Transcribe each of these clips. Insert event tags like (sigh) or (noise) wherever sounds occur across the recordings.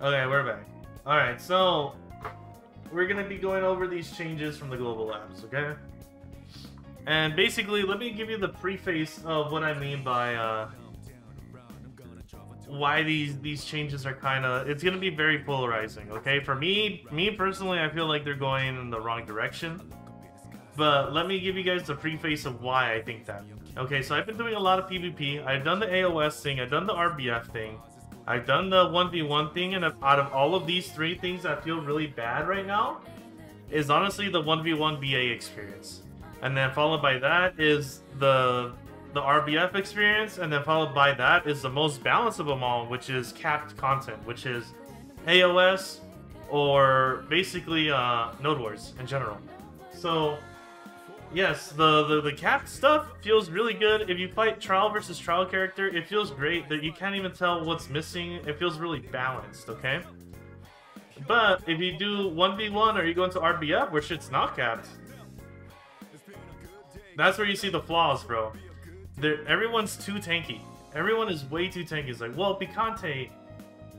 Okay, we're back. Alright, so we're gonna be going over these changes from the global labs, okay? And basically, let me give you the preface of what I mean by uh, why these these changes are kind of it's gonna be very polarizing. Okay, for me, me personally, I feel like they're going in the wrong direction. But let me give you guys the preface of why I think that. Okay, so I've been doing a lot of PvP. I've done the AOS thing. I've done the RBF thing. I've done the 1v1 thing, and out of all of these three things that feel really bad right now, is honestly the 1v1 BA experience. And then followed by that is the the RBF experience, and then followed by that is the most balanced of them all, which is capped content, which is AOS or basically uh, Node Wars in general. So yes, the, the, the capped stuff feels really good. If you fight trial versus trial character, it feels great that you can't even tell what's missing. It feels really balanced, okay? But if you do 1v1 or you go into RBF where shit's not capped, that's where you see the flaws, bro. They're, everyone's too tanky. Everyone is way too tanky. It's like, well, Picante,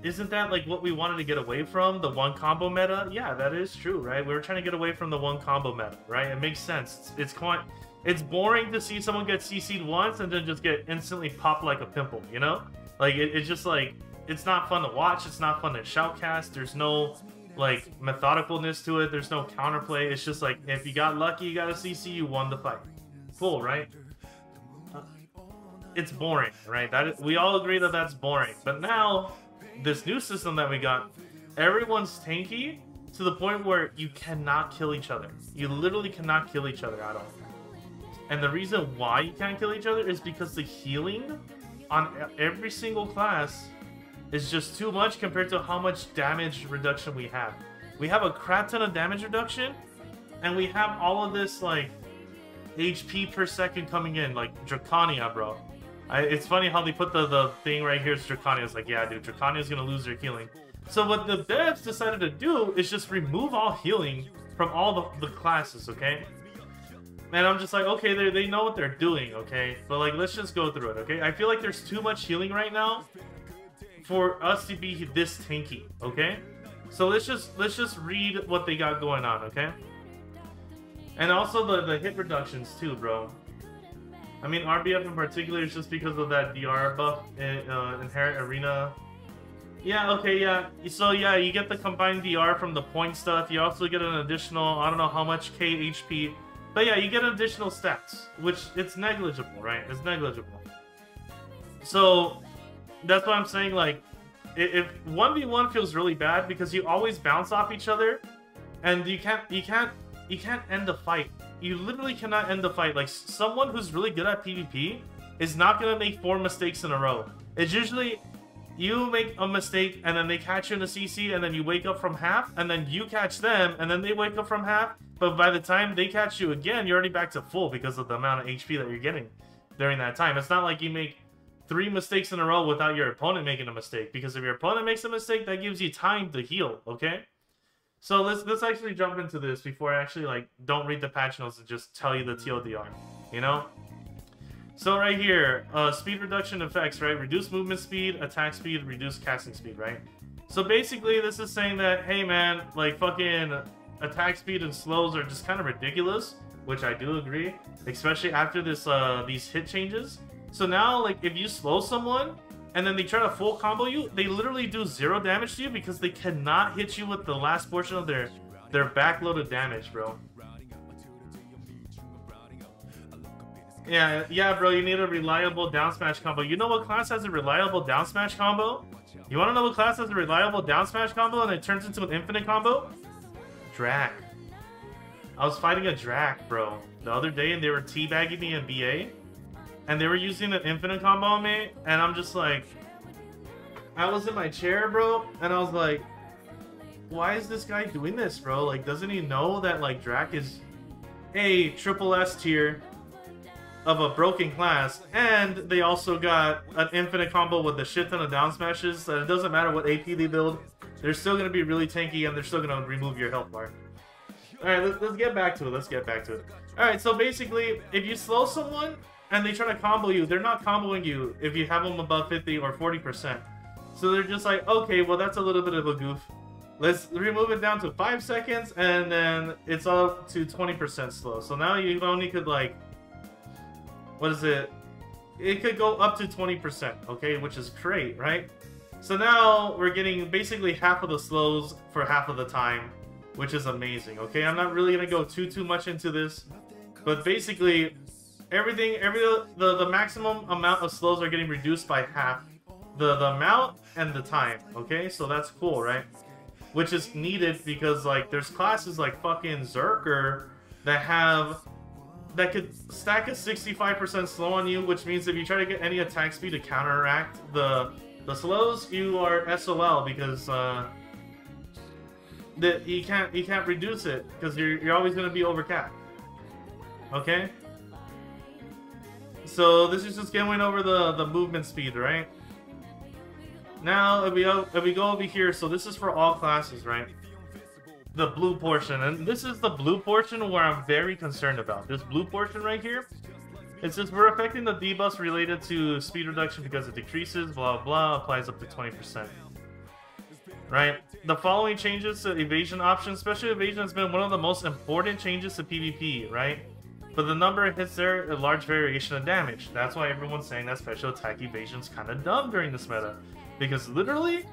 isn't that like what we wanted to get away from? The one combo meta? Yeah, that is true, right? We were trying to get away from the one combo meta, right? It makes sense. It's, it's quite... It's boring to see someone get CC'd once and then just get instantly popped like a pimple, you know? Like, it, it's just like... It's not fun to watch. It's not fun to shoutcast. There's no, like, methodicalness to it. There's no counterplay. It's just like, if you got lucky, you got a CC, you won the fight. cool right? it's boring, right? That is, we all agree that that's boring. But now, this new system that we got, everyone's tanky to the point where you cannot kill each other. You literally cannot kill each other at all. And the reason why you can't kill each other is because the healing on every single class is just too much compared to how much damage reduction we have. We have a crap ton of damage reduction, and we have all of this, like, HP per second coming in, like Draconia, bro. I, it's funny how they put the, the thing right here is Draconia. It's like, yeah, dude, Draconia's gonna lose their healing. So what the devs decided to do is just remove all healing from all the, the classes, okay? And I'm just like, okay, they, they know what they're doing, okay? But like, let's just go through it, okay? I feel like there's too much healing right now for us to be this tanky, okay? So let's just let's just read what they got going on, okay? And also the, the hit reductions too, bro. I mean, RBF in particular is just because of that DR buff, in, uh, Inherent Arena. Yeah, okay, yeah. So, yeah, you get the combined DR from the point stuff. You also get an additional, I don't know how much KHP. But yeah, you get additional stats, which it's negligible, right? It's negligible. So, that's why I'm saying, like, if 1v1 feels really bad because you always bounce off each other, and you can't, you can't, you can't end the fight you literally cannot end the fight. Like, someone who's really good at PvP is not going to make four mistakes in a row. It's usually you make a mistake and then they catch you in a CC and then you wake up from half and then you catch them and then they wake up from half. But by the time they catch you again, you're already back to full because of the amount of HP that you're getting during that time. It's not like you make three mistakes in a row without your opponent making a mistake because if your opponent makes a mistake, that gives you time to heal, okay? So let's let's actually jump into this before I actually like don't read the patch notes and just tell you the TLDR, you know? So right here, uh, speed reduction effects, right? Reduce movement speed, attack speed, reduce casting speed, right? So basically this is saying that, hey man, like fucking attack speed and slows are just kind of ridiculous, which I do agree, especially after this uh, these hit changes. So now like if you slow someone, and then they try to full combo you, they literally do zero damage to you because they cannot hit you with the last portion of their their backloaded damage, bro. Yeah, yeah, bro, you need a reliable down smash combo. You know what class has a reliable down smash combo? You wanna know what class has a reliable down smash combo and it turns into an infinite combo? Drac. I was fighting a Drac, bro, the other day and they were teabagging me in BA and they were using an infinite combo on me, and I'm just like, I was in my chair, bro, and I was like, why is this guy doing this, bro? Like, doesn't he know that, like, Drac is a triple S tier of a broken class, and they also got an infinite combo with a shit ton of down smashes, that it doesn't matter what AP they build, they're still going to be really tanky, and they're still going to remove your health bar. Alright, let's, let's get back to it, let's get back to it. Alright, so basically, if you slow someone, and they try to combo you, they're not comboing you if you have them above 50 or 40%. So they're just like, okay, well that's a little bit of a goof. Let's remove it down to 5 seconds, and then it's up to 20% slow. So now you only could like, what is it? It could go up to 20%, okay, which is great, right? So now we're getting basically half of the slows for half of the time, which is amazing, okay? I'm not really gonna go too, too much into this, but basically, everything, every the, the maximum amount of slows are getting reduced by half. The, the amount and the time, okay? So that's cool, right? which is needed because like there's classes like fucking Zerker that have that could stack a 65% slow on you, which means if you try to get any attack speed to counteract the the slows, you are SOL because uh, that you can't you can't reduce it because you're you're always gonna be overcapped. Okay. So this is just going over the the movement speed, right? Now, if we, if we go over here, so this is for all classes, right? The blue portion, and this is the blue portion where I'm very concerned about. This blue portion right here, it says we're affecting the debuffs related to speed reduction because it decreases, blah, blah, applies up to 20%. Right? The following changes to evasion options. Special evasion has been one of the most important changes to PvP, right? But the number hits there, a large variation of damage. That's why everyone's saying that special attack evasion is kind of dumb during this meta. Because literally,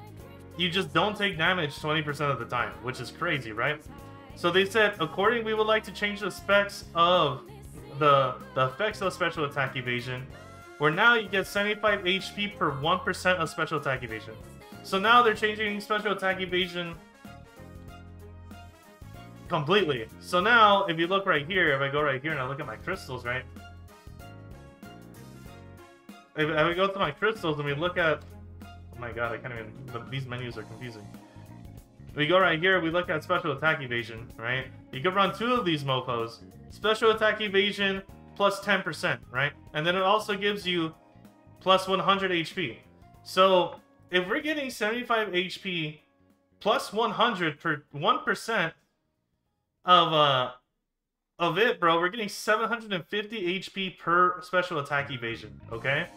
you just don't take damage 20% of the time, which is crazy, right? So they said, according, we would like to change the specs of the, the effects of special attack evasion, where now you get 75 HP per 1% of special attack evasion. So now they're changing special attack evasion completely. So now, if you look right here, if I go right here and I look at my crystals, right? If, if we go to my crystals and we look at Oh my god, I can't even... The, these menus are confusing. We go right here, we look at special attack evasion, right? You can run two of these mofos. Special attack evasion plus 10%, right? And then it also gives you plus 100 HP. So, if we're getting 75 HP plus 100 per 1% of, uh, of it, bro, we're getting 750 HP per special attack evasion, okay?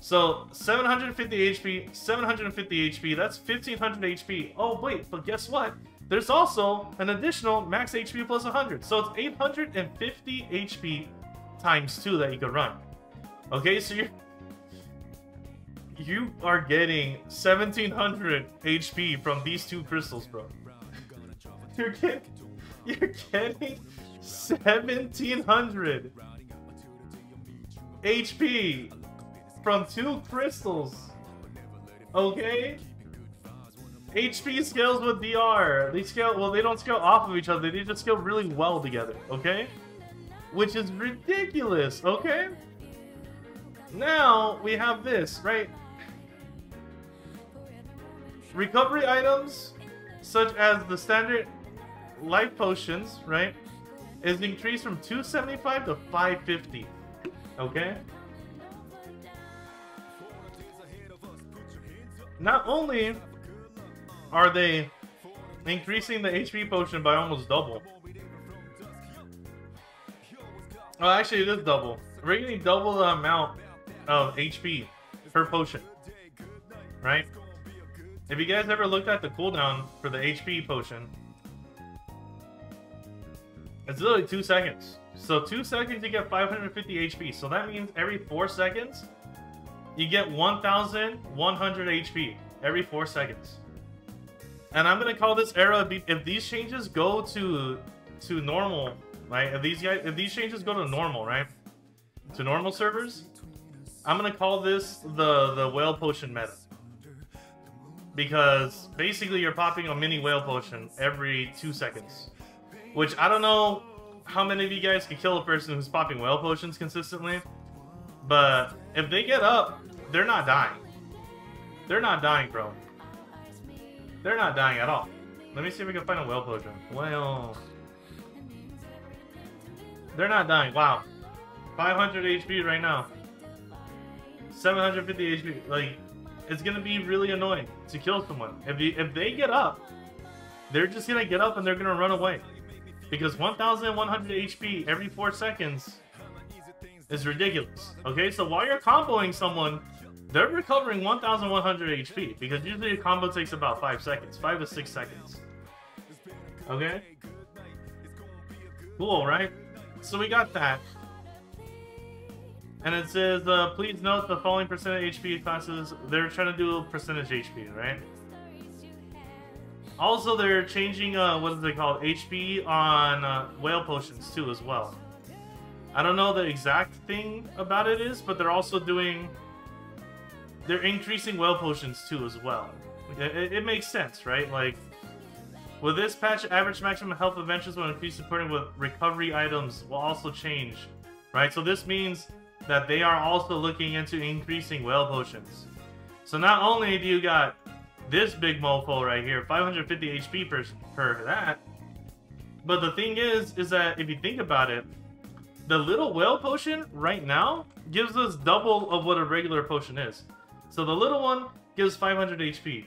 So 750 HP, 750 HP, that's 1500 HP. Oh wait, but guess what? There's also an additional max HP plus 100. So it's 850 HP times 2 that you can run. Okay, so you're you are getting 1700 HP from these two crystals, bro. (laughs) You're getting (laughs) you're getting 1700 HP from two crystals. Okay? HP scales with DR. They scale, well, they don't scale off of each other. They just scale really well together, okay? Which is ridiculous, okay? Now, we have this, right? Recovery items, such as the standard life potions, right? Is increased from 275 to 550, okay? Not only are they increasing the HP potion by almost double. Oh, actually, it is double. We're getting double the amount of HP per potion. Right? If you guys ever looked at the cooldown for the HP potion, it's literally two seconds. So two seconds you get 550 HP. So that means every four seconds, you get 1,100 HP every 4 seconds. And I'm gonna call this era if these changes go to to normal, right? If these guys if these changes go to normal, right? To normal servers, I'm gonna call this the the whale potion meta. Because basically you're popping a mini whale potion every two seconds. Which I don't know how many of you guys can kill a person who's popping whale potions consistently. But if they get up, they're not dying. They're not dying, bro. They're not dying at all. Let me see if we can find a whale potion. Well... They're not dying. Wow. 500 HP right now. 750 HP. Like, it's gonna be really annoying to kill someone. If, you, if they get up, they're just gonna get up and they're gonna run away. Because 1,100 HP every 4 seconds is ridiculous. Okay, so while you're comboing someone, they're recovering 1,100 HP because usually a combo takes about 5 seconds, 5 to 6 seconds. Okay? Cool, right? So we got that. And it says, uh, please note the following percentage HP classes, they're trying to do percentage HP, right? Also, they're changing, uh, what is it called, HP on uh, whale potions too as well. I don't know the exact thing about it is, but they're also doing, they're increasing whale potions too as well. It, it makes sense, right? Like, with this patch, average maximum health adventures will increase supporting with recovery items will also change, right? So this means that they are also looking into increasing whale potions. So not only do you got this big mofo right here, 550 HP per, per that. But the thing is, is that if you think about it, the little whale potion right now gives us double of what a regular potion is. So the little one gives 500 HP,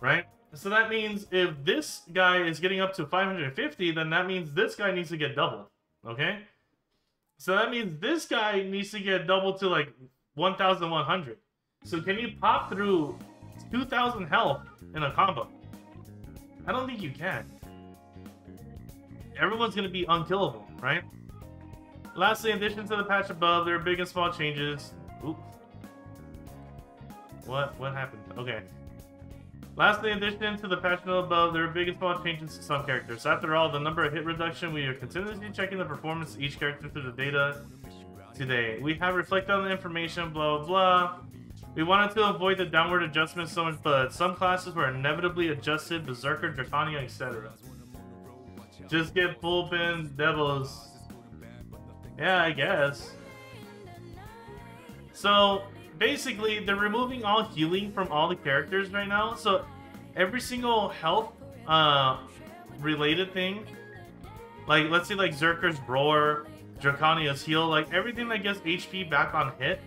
right? So that means if this guy is getting up to 550, then that means this guy needs to get double, okay? So that means this guy needs to get double to like 1,100. So can you pop through 2,000 health in a combo. I don't think you can. Everyone's going to be unkillable, right? Lastly, in addition to the patch above, there are big and small changes. Oop. What? What happened? Okay. Lastly, in addition to the patch note above, there are big and small changes to some characters. After all, the number of hit reduction, we are continuously checking the performance of each character through the data today. We have reflected on the information, blah, blah. We wanted to avoid the downward adjustment so much, but some classes were inevitably adjusted, Berserker, Draconia, etc. Just get full pin devils. Yeah, I guess. So, basically, they're removing all healing from all the characters right now. So, every single health uh, related thing, like, let's say, like, Zerker's Roar, Draconia's Heal, like, everything that gets HP back on hit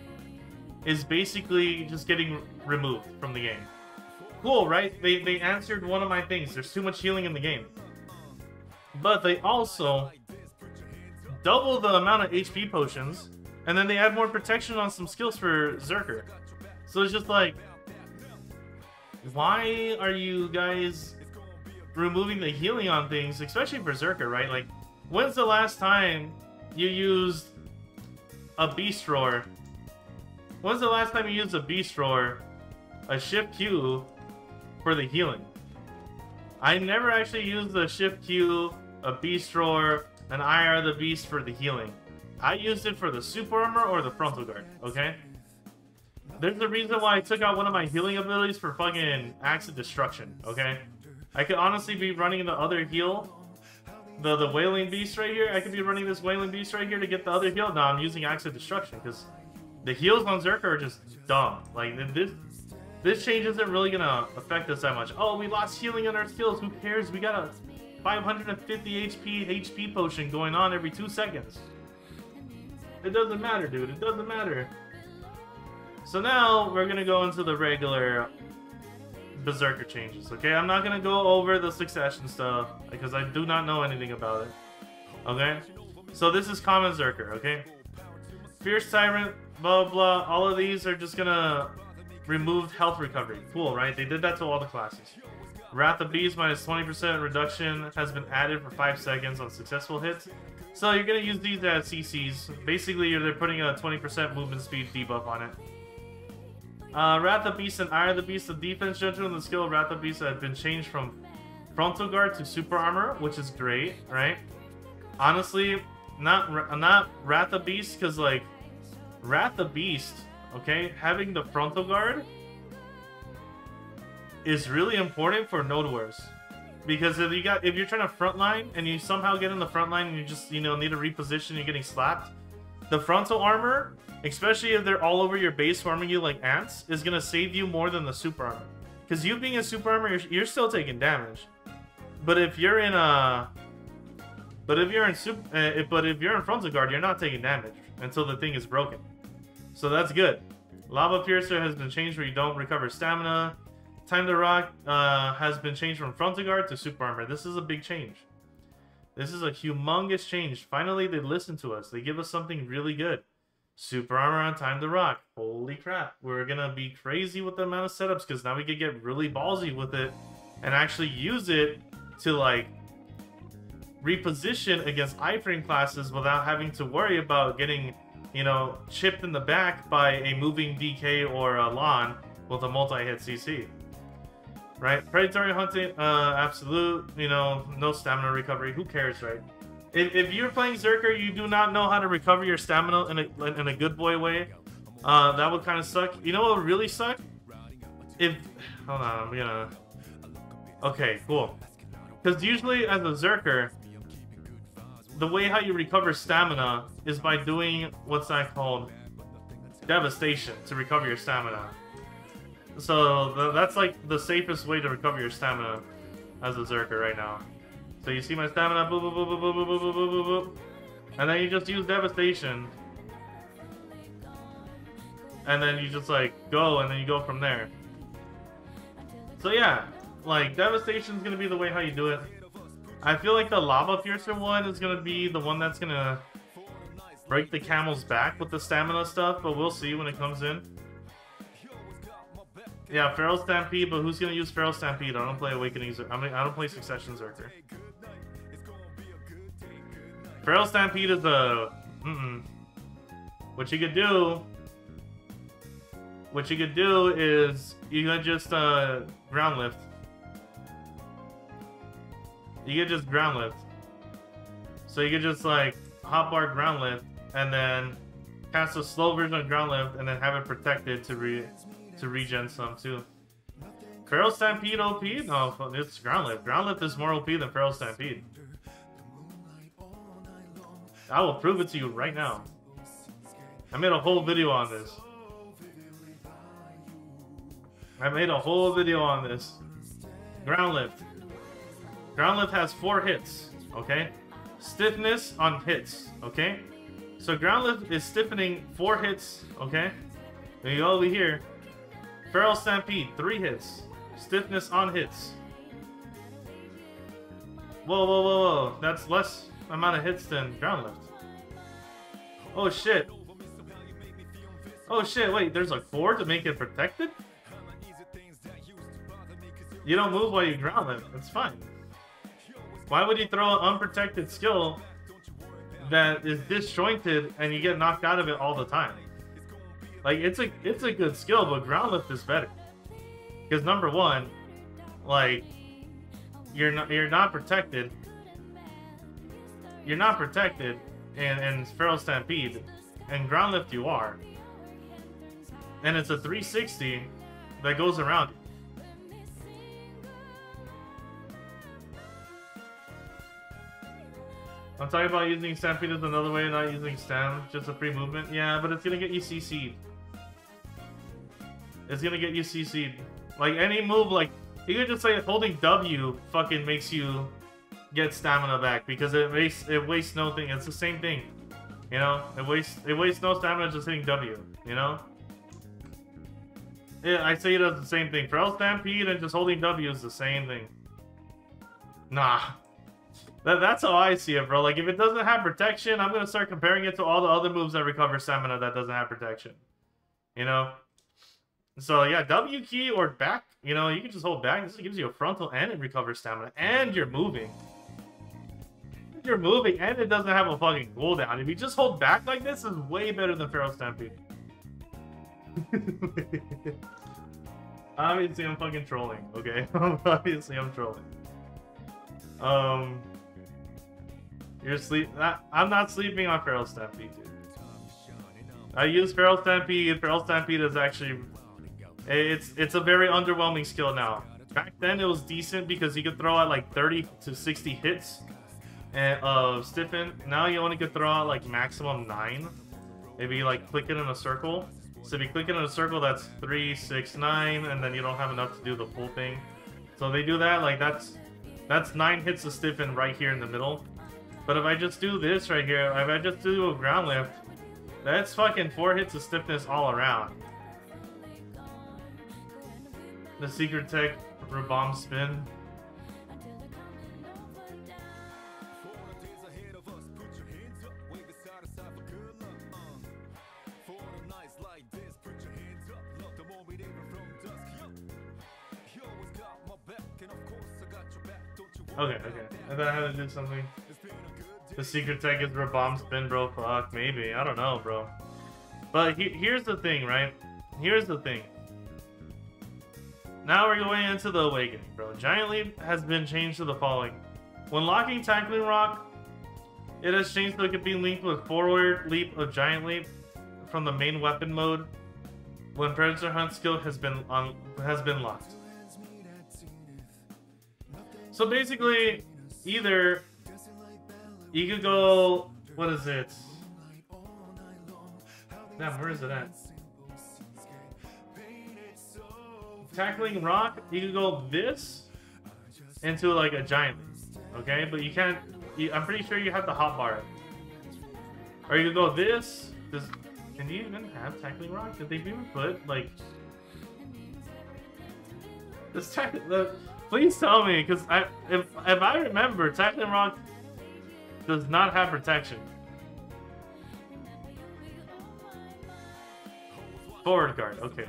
is basically just getting removed from the game. Cool, right? They, they answered one of my things. There's too much healing in the game. But they also double the amount of HP potions, and then they add more protection on some skills for Zerker. So it's just like, why are you guys removing the healing on things, especially Berserker, right? Like, when's the last time you used a Beast Roar When's the last time you used a Beast Roar, a Shift Q, for the healing? I never actually used the Shift Q, a Beast Roar, an Ire the Beast for the healing. I used it for the Super Armor or the Frontal Guard, okay? There's a reason why I took out one of my healing abilities for fucking Axe of Destruction, okay? I could honestly be running the other heal, the, the Wailing Beast right here. I could be running this Wailing Beast right here to get the other heal. No, I'm using Axe of Destruction because the heals on Zerker are just dumb. Like, this this change isn't really gonna affect us that much. Oh, we lost healing on our skills. Who cares? We got a 550 HP HP potion going on every two seconds. It doesn't matter, dude. It doesn't matter. So now we're gonna go into the regular Berserker changes, okay? I'm not gonna go over the succession stuff because I do not know anything about it. Okay? So this is Common Zerker, okay? Fierce Tyrant, blah, blah. All of these are just gonna remove health recovery. Cool, right? They did that to all the classes. Wrath of Beast minus 20% reduction has been added for 5 seconds on successful hits. So you're gonna use these as CCs. Basically, they're putting a 20% movement speed debuff on it. Uh, Wrath of Beast and Ire of the Beast, the defense judgment and the skill of Wrath of Beast have been changed from Frontal Guard to Super Armor, which is great, right? Honestly, not not Wrath of Beast, because like Wrath the Beast, okay, having the frontal guard is really important for node wars. Because if you got if you're trying to frontline and you somehow get in the front line and you just, you know, need a reposition, you're getting slapped, the frontal armor, especially if they're all over your base farming you like ants, is gonna save you more than the super armor. Because you being a super armor, you're, you're still taking damage. But if you're in a but if you're in super, uh, but if you're in frontal guard, you're not taking damage until the thing is broken. So that's good. Lava Piercer has been changed where you don't recover stamina. Time to Rock uh, has been changed from Frontal Guard to Super Armor. This is a big change. This is a humongous change. Finally, they listen to us. They give us something really good. Super armor on time to rock. Holy crap. We're gonna be crazy with the amount of setups because now we can get really ballsy with it and actually use it to like reposition against iframe classes without having to worry about getting, you know, chipped in the back by a moving DK or a Lahn with a multi-hit CC. Right? Predatory hunting, uh, absolute, you know, no stamina recovery. Who cares, right? If, if you're playing Zerker, you do not know how to recover your stamina in a, in a good boy way, uh, that would kind of suck. You know what would really suck? If, hold on, I'm gonna, okay, cool. Because usually as a Zerker, the way how you recover stamina is by doing what's that called? Devastation to recover your stamina. So the, that's like the safest way to recover your stamina as a Zerker right now. So you see my stamina, boop, boop, boop, boop, boop, boop, boop, boop, boop, and then you just use Devastation. And then you just like go and then you go from there. So yeah, like Devastation's gonna be the way how you do it. I feel like the Lava Piercer one is gonna be the one that's gonna break the camel's back with the stamina stuff, but we'll see when it comes in. Yeah, Feral Stampede, but who's gonna use Feral Stampede? I don't play Awakening. I mean, I don't play Succession Zerker. Feral Stampede is a. Mm -mm. What you could do. What you could do is you could just uh, ground lift. You could just ground lift. So you could just like hotbar ground lift and then cast a slow version of ground lift and then have it protected to re to regen some too. Feral Stampede OP? No, it's ground lift. Ground lift is more OP than Feral Stampede. I will prove it to you right now. I made a whole video on this. I made a whole video on this. Ground lift. Ground lift has four hits, okay? Stiffness on hits, okay? So ground lift is stiffening four hits, okay? Then you go over here. Feral Stampede, three hits. Stiffness on hits. Whoa, whoa, whoa, whoa. That's less amount of hits than ground lift. Oh shit. Oh shit, wait, there's like four to make it protected? You don't move while you ground lift, that's fine. Why would you throw an unprotected skill that is disjointed and you get knocked out of it all the time? Like it's a it's a good skill, but ground lift is better. Because number one, like you're not you're not protected. You're not protected in, in Feral Stampede. And ground lift you are. And it's a 360 that goes around I'm talking about using Stampede as another way not using Stam, just a free movement. Yeah, but it's gonna get you CC'd. It's gonna get you CC'd. Like, any move, like, you could just say holding W fucking makes you get stamina back because it wastes it wastes no thing. It's the same thing. You know? It wastes it wastes no stamina just hitting W, you know? Yeah, I say it as the same thing. for Feral Stampede and just holding W is the same thing. Nah. That, that's how I see it, bro. Like, if it doesn't have protection, I'm going to start comparing it to all the other moves that recover stamina that doesn't have protection. You know? So, yeah, W key or back, you know, you can just hold back. This gives you a frontal and it recovers stamina. And you're moving. You're moving and it doesn't have a fucking cooldown. If you just hold back like this, is way better than Feral Stampede. (laughs) Obviously, I'm fucking trolling, okay? (laughs) Obviously, I'm trolling. Um... You're sleep. I'm not sleeping on Feral Stampede, dude. I use Feral Stampede. Feral Stampede is actually it's it's a very underwhelming skill now. Back then it was decent because you could throw out like 30 to 60 hits and uh stiffen. Now you only could throw out like maximum nine. Maybe like click it in a circle. So if you click it in a circle, that's three, six, nine, and then you don't have enough to do the full thing. So they do that, like that's that's nine hits of stiffen right here in the middle. But if I just do this right here, if I just do a ground lift, that's fucking four hits of stiffness all around. The secret tech for bomb spin. Okay, okay. I thought I had to do something. The secret tech is where bombs spin, bro. Fuck, maybe. I don't know, bro. But he here's the thing, right? Here's the thing. Now we're going into the awakening, bro. Giant Leap has been changed to the following. When locking Tackling Rock, it has changed so it can be linked with Forward Leap of Giant Leap from the main weapon mode when Predator Hunt skill has been on has been locked. So basically, either you could go what is it? Damn, where is it at? tackling rock, you can go this into like a giant, okay? But you can't. You, I'm pretty sure you have the hot bar, or you can go this. Does can you even have tackling rock? Did they even put like this? Please tell me, because I if if I remember, tackling rock does not have protection. Forward guard, okay.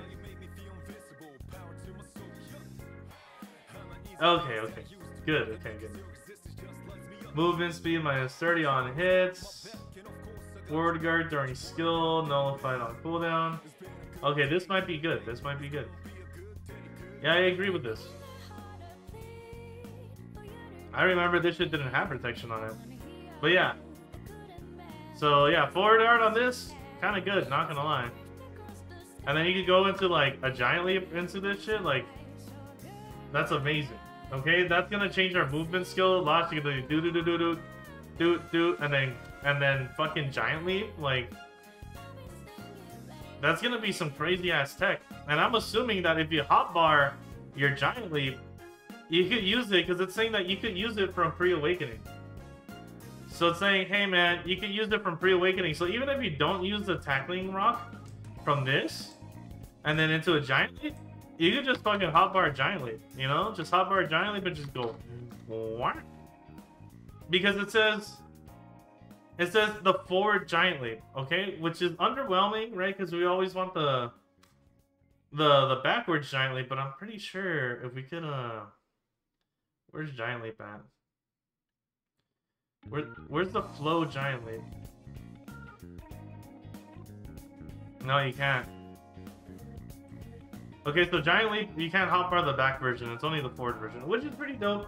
Okay, okay. Good, okay, good. Movement speed minus 30 on hits. Forward guard during skill, nullified on cooldown. Okay, this might be good. This might be good. Yeah, I agree with this. I remember this shit didn't have protection on it. But yeah. So yeah, forward art on this, kind of good, not gonna lie. And then you could go into like a giant leap into this shit, like that's amazing. Okay, that's gonna change our movement skill a lot. You're gonna do do do do do do do and then and then fucking giant leap. Like that's gonna be some crazy ass tech. And I'm assuming that if you hotbar your giant leap, you could use it because it's saying that you could use it from pre-awakening. So it's saying, hey man, you can use it from pre-awakening. So even if you don't use the tackling rock from this, and then into a giant leap, you could just fucking hotbar Giant Leap, you know? Just hotbar Giant Leap and just go, what? Because it says, it says the forward Giant Leap, okay? Which is underwhelming, right? Because we always want the, the, the backwards Giant Leap, but I'm pretty sure if we could, uh, where's Giant Leap at? Where, where's the flow Giant Leap? No, you can't. Okay, so Giant Leap, you can't hotbar the back version. It's only the forward version, which is pretty dope.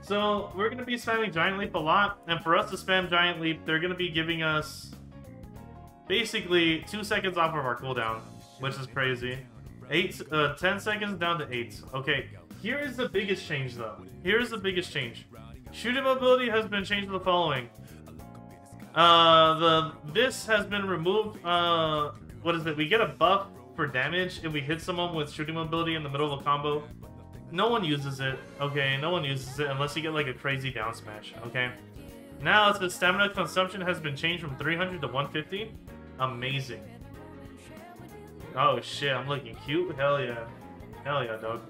So we're going to be spamming Giant Leap a lot. And for us to spam Giant Leap, they're going to be giving us basically two seconds off of our cooldown, which is crazy. Eight, uh, 10 seconds down to eight. Okay, here is the biggest change though. Here is the biggest change. Shooting mobility has been changed to the following. Uh, the this has been removed. Uh, what is it? We get a buff for damage if we hit someone with shooting mobility in the middle of a combo. No one uses it, okay? No one uses it unless you get like a crazy down smash, okay? Now, the stamina consumption has been changed from 300 to 150. Amazing. Oh shit, I'm looking cute? Hell yeah. Hell yeah, dog.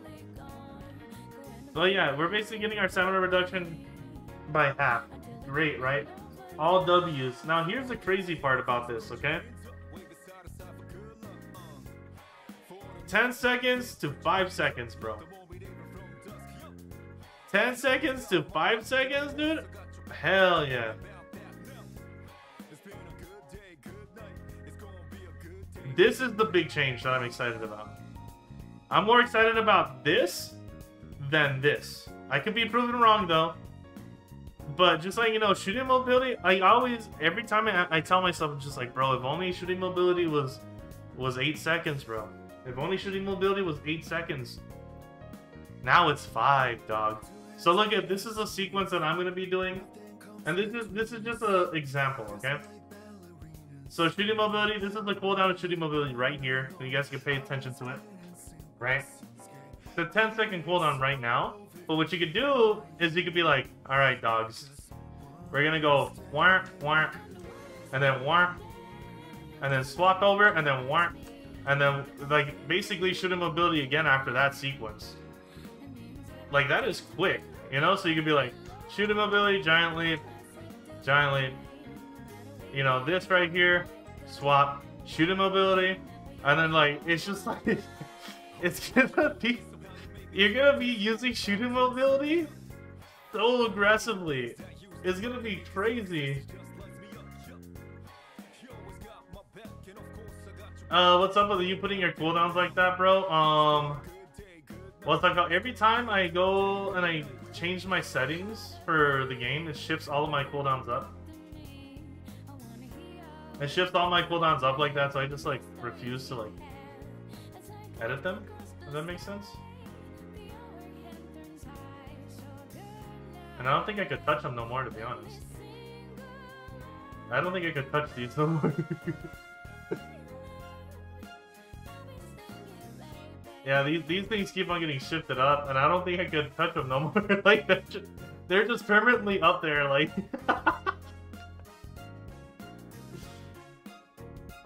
But yeah, we're basically getting our stamina reduction by half. Great, right? All W's. Now here's the crazy part about this, okay? 10 seconds to 5 seconds, bro. 10 seconds to 5 seconds, dude? Hell yeah. This is the big change that I'm excited about. I'm more excited about this than this. I could be proven wrong though. But just like you know, shooting mobility, I always every time I, I tell myself, I'm just like, bro, if only shooting mobility was was eight seconds, bro. If only shooting mobility was 8 seconds. Now it's 5, dog. So look at this is a sequence that I'm going to be doing. And this is this is just an example, okay? So shooting mobility, this is the cooldown of shooting mobility right here. So you guys can pay attention to it. Right? The 10 second cooldown right now. But what you could do is you could be like, alright dogs. We're gonna go wah wah and then wah and then swap over and then wah and then like basically shoot shooting mobility again after that sequence. Like that is quick, you know. So you could be like shoot shooting mobility, giant leap, giant leap. You know this right here, swap, shoot shooting mobility, and then like it's just like (laughs) it's gonna be you're gonna be using shooting mobility so aggressively. It's gonna be crazy. Uh, what's up with you putting your cooldowns like that, bro? Um, what's that? Every time I go and I change my settings for the game, it shifts all of my cooldowns up. It shifts all my cooldowns up like that, so I just like refuse to like edit them. Does that make sense? And I don't think I could touch them no more, to be honest. I don't think I could touch these no more. (laughs) yeah, these these things keep on getting shifted up, and I don't think I could touch them no more. (laughs) like they're just, they're just permanently up there, like. (laughs)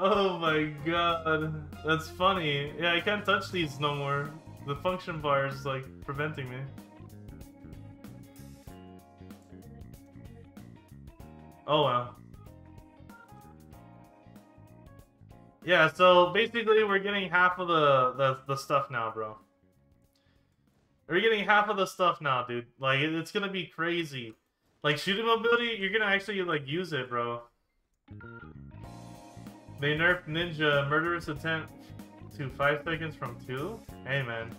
oh my god, that's funny. Yeah, I can't touch these no more. The function bar is like preventing me. Oh wow. Yeah, so basically we're getting half of the, the, the stuff now, bro. We're getting half of the stuff now, dude. Like, it, it's gonna be crazy. Like, shooting mobility, you're gonna actually, like, use it, bro. They nerfed Ninja Murderous Attempt to 5 seconds from 2? Hey, man.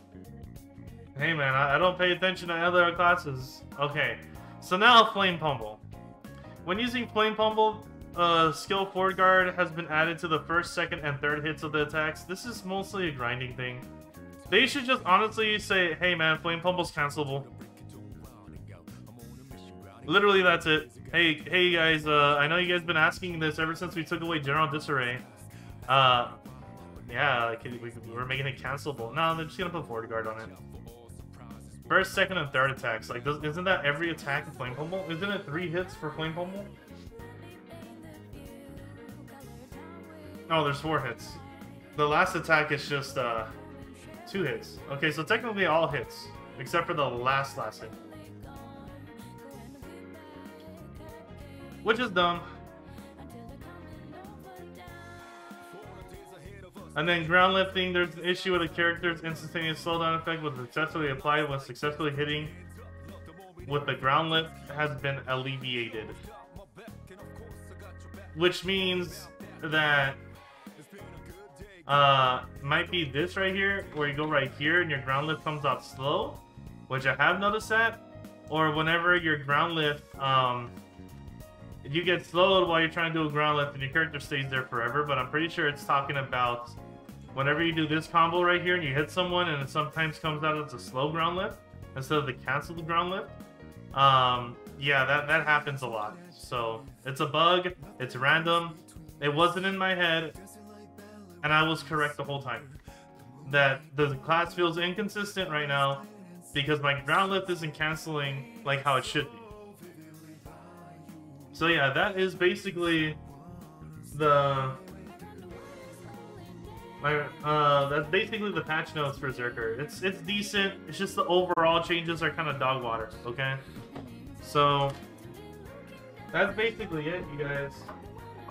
Hey, man, I, I don't pay attention to other classes. Okay, so now Flame Pummel. When using Flame Pummel, uh, skill forward guard has been added to the first, second, and third hits of the attacks. This is mostly a grinding thing. They should just honestly say, hey man, Flame Pummel's cancelable. Literally, that's it. Hey, hey guys, uh, I know you guys been asking this ever since we took away General Disarray. Uh, yeah, like, we, we're making it cancelable. No, they're just gonna put forward guard on it. First, second, and third attacks. Like, does, isn't that every attack in Flame Pummel? Isn't it three hits for Flame Pummel? No, there's four hits. The last attack is just, uh, two hits. Okay, so technically all hits. Except for the last last hit. Which is dumb. And then ground lifting, there's an issue with the character's instantaneous slowdown effect was successfully applied when successfully hitting with the ground lift has been alleviated. Which means that uh, might be this right here, where you go right here and your ground lift comes out slow, which I have noticed that. Or whenever your ground lift, um, you get slowed while you're trying to do a ground lift and your character stays there forever, but I'm pretty sure it's talking about whenever you do this combo right here and you hit someone and it sometimes comes out as a slow ground lift instead of the canceled ground lift. Um, yeah, that, that happens a lot. So it's a bug, it's random, it wasn't in my head, and I was correct the whole time. That the class feels inconsistent right now because my ground lift isn't canceling like how it should be. So yeah, that is basically the my uh that's basically the patch notes for Zerker. It's it's decent. It's just the overall changes are kind of dog water, okay? So that's basically it, you guys.